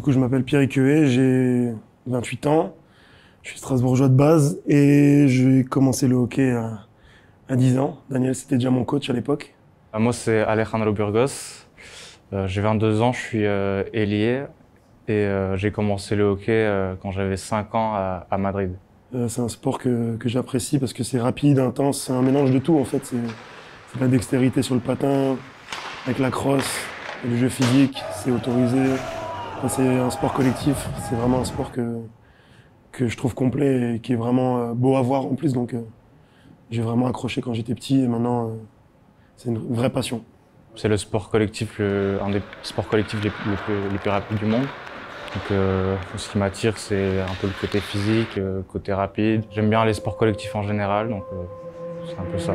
coup, je m'appelle Pierre Iqueuet, j'ai 28 ans, je suis strasbourgeois de base et j'ai commencé le hockey à, à 10 ans. Daniel, c'était déjà mon coach à l'époque. Euh, Moi, c'est Alejandro Burgos. Euh, j'ai 22 ans, je suis euh, ailier et euh, j'ai commencé le hockey quand j'avais 5 ans à, à Madrid. C'est un sport que, que j'apprécie parce que c'est rapide, intense, c'est un mélange de tout en fait. C'est c'est de la dextérité sur le patin, avec la crosse, et le jeu physique, c'est autorisé. C'est un sport collectif, c'est vraiment un sport que, que je trouve complet et qui est vraiment euh, beau à voir en plus. Donc euh, j'ai vraiment accroché quand j'étais petit et maintenant euh, c'est une vraie passion. C'est le sport collectif, le- un des sports collectifs les, plus, rapides du monde. Donc, ce qui m'attire, c'est un peu le côté physique, le côté rapide. J'aime bien les sports collectifs en général, donc c'est un peu ça.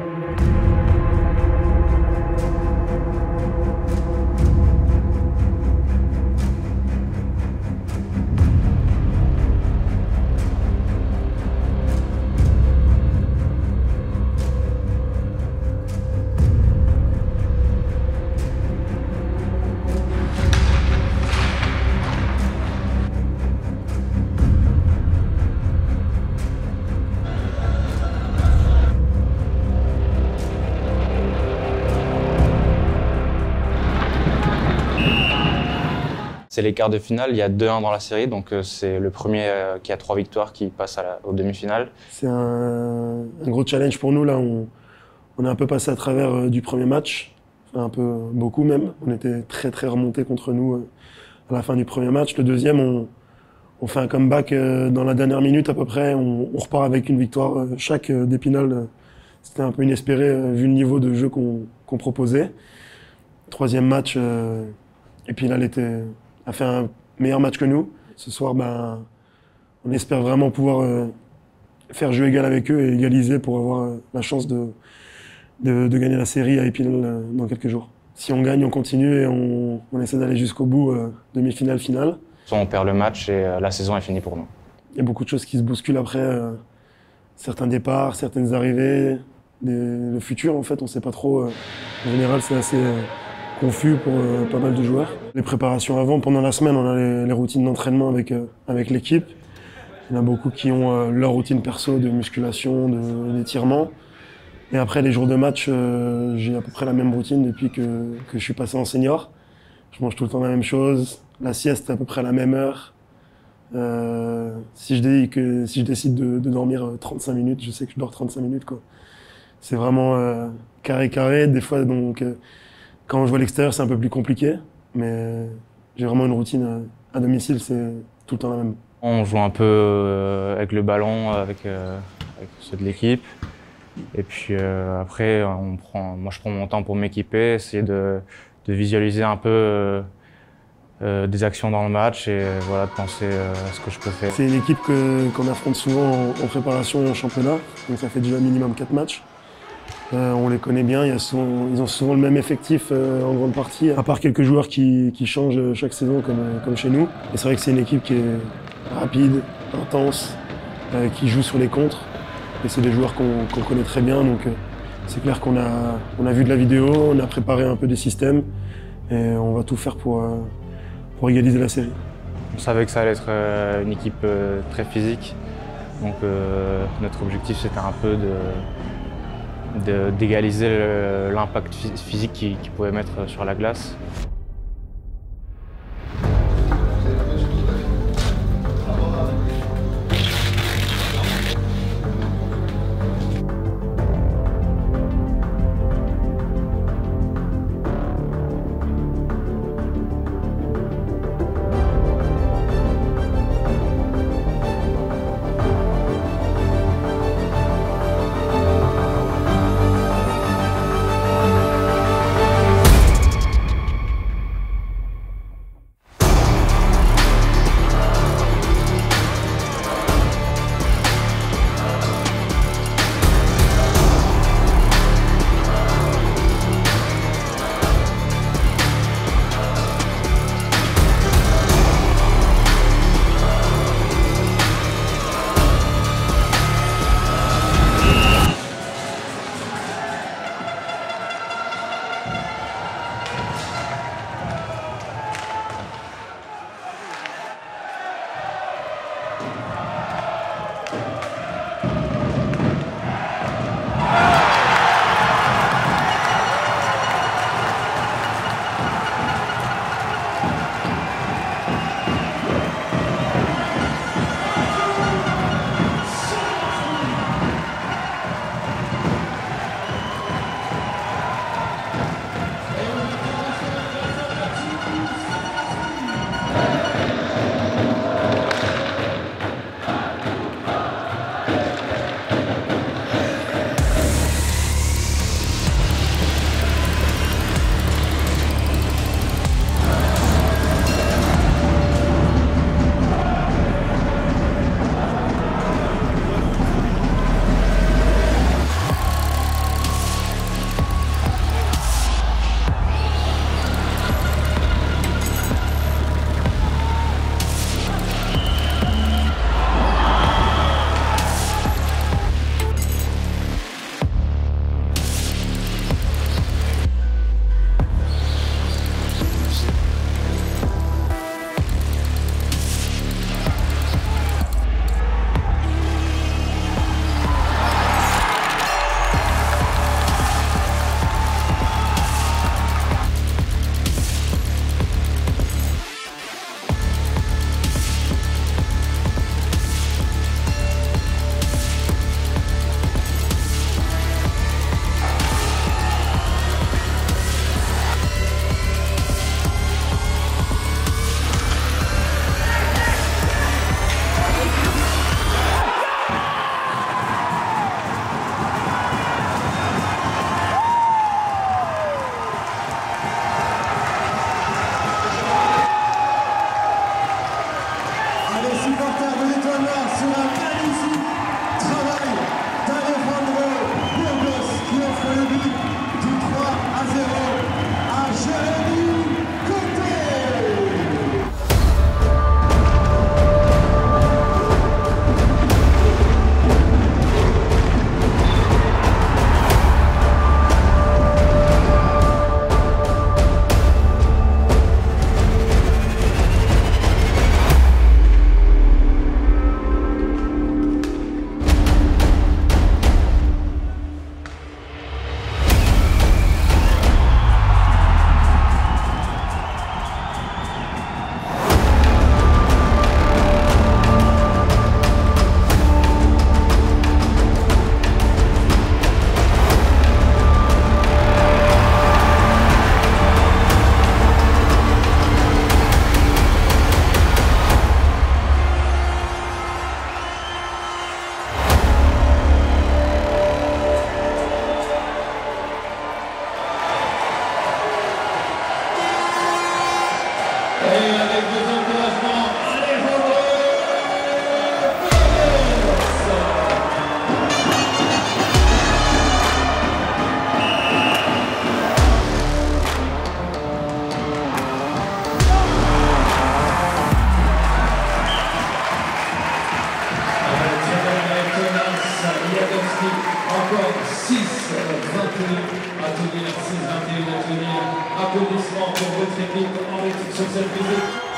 C'est les quarts de finale, il y a 2-1 dans la série, donc euh, c'est le premier euh, qui a trois victoires qui passe à la, aux demi-finales. C'est un, gros challenge pour nous. Là, on, on est un peu passé à travers euh, du premier match, un peu beaucoup même. On était très très remontés contre nous à la fin du premier match. Le deuxième, on, fait un comeback dans la dernière minute à peu près. On, repart avec une victoire. Chaque d'Épinal, c'était un peu inespéré vu le niveau de jeu qu'on proposait. Troisième match, Épinal était, a fait un meilleur match que nous. Ce soir, ben, on espère vraiment pouvoir euh, faire jeu égal avec eux et égaliser pour avoir euh, la chance de, de, de gagner la série à Épinal euh, dans quelques jours. Si on gagne, on continue et on, on essaie d'aller jusqu'au bout, demi-finale, finale. Soit on perd le match et la saison est finie pour nous. Il y a beaucoup de choses qui se bousculent après. certains départs, certaines arrivées, des- le futur en fait, on sait pas trop. en général, c'est assez confus pour euh, pas mal de joueurs. Les préparations avant, pendant la semaine, on a les, les routines d'entraînement avec, euh, avec l'équipe. Il y en a beaucoup qui ont euh, leur routine perso de musculation, de- d'étirement. Et après les jours de match, euh, j'ai à peu près la même routine depuis que, que je suis passé en senior. Je mange tout le temps la même chose. La sieste est à peu près à la même heure. Euh, si, je dis que, si je décide de, de dormir euh, 35 minutes, je sais que je dors 35 minutes. C'est vraiment euh, carré carré. Des fois, donc, quand je vois l'extérieur, c'est un peu plus compliqué. Mais j'ai vraiment une routine à domicile, c'est tout le temps la même. On joue un peu euh, avec le ballon, avec, euh, avec ceux de l'équipe. Et puis euh, après, on prend, moi je prends mon temps pour m'équiper, essayer de, de visualiser un peu euh, euh, des actions dans le match et voilà, de penser à ce que je peux faire. C'est une équipe qu'on affronte souvent en, en préparation et en championnat. Donc ça fait déjà minimum 4 matchs. Euh, on les connaît bien, ils ont souvent le même effectif euh, en grande partie, à part quelques joueurs qui, changent chaque saison comme, euh, chez nous. Et c'est vrai que c'est une équipe qui est rapide, intense, euh, qui joue sur les contres. Et c'est des joueurs qu'on connaît très bien, donc euh, c'est clair qu'on a, vu de la vidéo, on a préparé un peu des systèmes et on va tout faire pour, euh, égaliser la série. On savait que ça allait être euh, une équipe euh, très physique. Donc euh, notre objectif c'était un peu de- d'égaliser l'impact phys- physique qu'ils pouvaient mettre sur la glace. Encore 6, 21. Euh, à tenir, 6, 21 à tenir. Applaudissements pour votre équipe en équipe sur cette.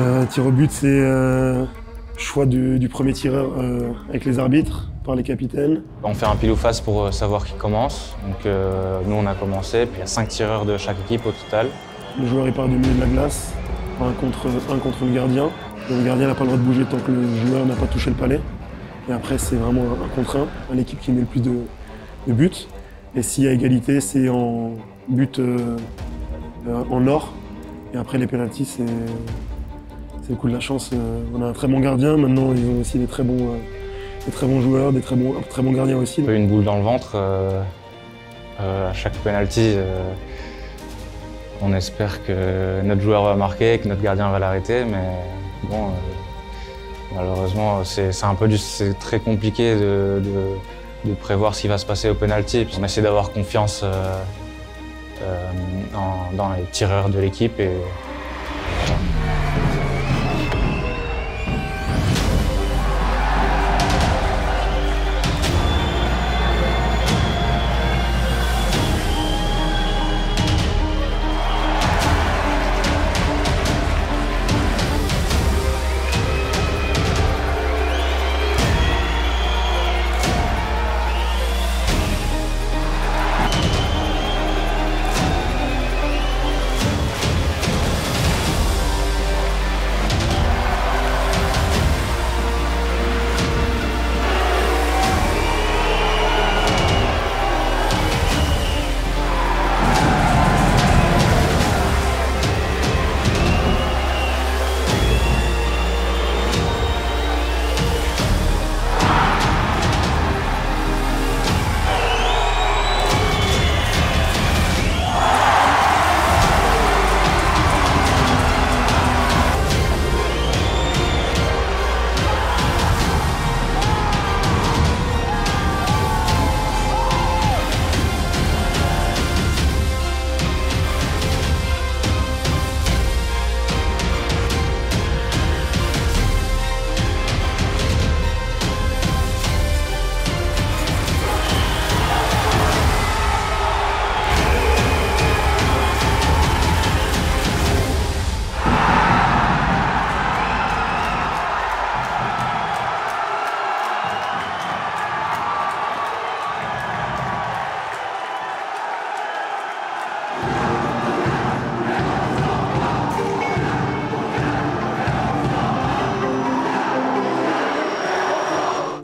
Euh, tir au but, c'est euh, choix du, du premier tireur euh, avec les arbitres, par les capitaines. On fait un pile ou face pour euh, savoir qui commence. Donc euh, nous on a commencé, puis il y a cinq tireurs de chaque équipe au total. Le joueur il part du milieu de la glace, un contre, un contre le gardien. Le gardien n'a pas le droit de bouger tant que le joueur n'a pas touché le palais. Et après c'est vraiment un, un contre un, l'équipe qui met le plus de, de buts. Et s'il y a égalité, c'est en but en or. Et après les pénalties, c'est c'est de la chance. Euh, on a un très bon gardien, maintenant ils ont aussi des très bons, euh, des très bons joueurs, des très bons, un très bons gardiens aussi. Une boule dans le ventre euh, à chaque penalty. on espère que notre joueur va marquer, que notre gardien va l'arrêter, mais bon, malheureusement, c'est un peu du- c'est très compliqué de, de- de prévoir ce qui va se passer au penalty. On essaie d'avoir confiance euh, euh, dans, dans les tireurs de l'équipe et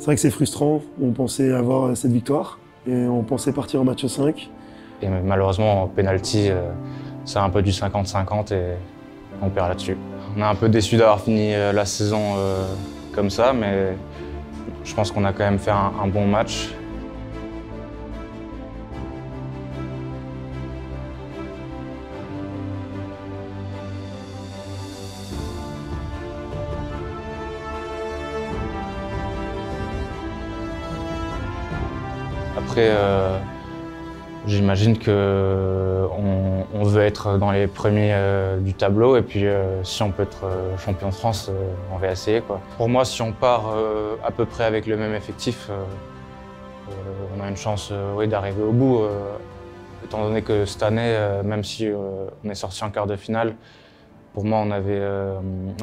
C'est vrai que c'est frustrant. On pensait avoir cette victoire et on pensait partir en match 5. Et malheureusement, en penalty, euh, c'est un peu du 50-50 et on perd là-dessus. On est un peu déçu d'avoir fini euh, la saison euh, comme ça, mais je pense qu'on a quand même fait un bon match. Après, euh, j'imagine qu'on on veut être dans les premiers euh, du tableau et puis euh, si on peut être champion de France, on va essayer. Quoi. Pour moi, si on part à peu près avec le même effectif, on a une chance oui, d'arriver au bout. étant donné que cette année, même si on est sorti en quart de finale, pour moi, on avait,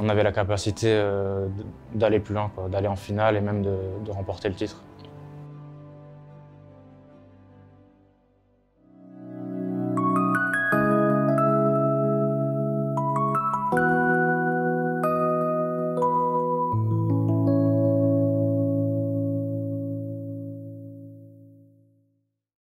on avait la capacité d'aller plus loin, d'aller en finale et même de remporter le titre.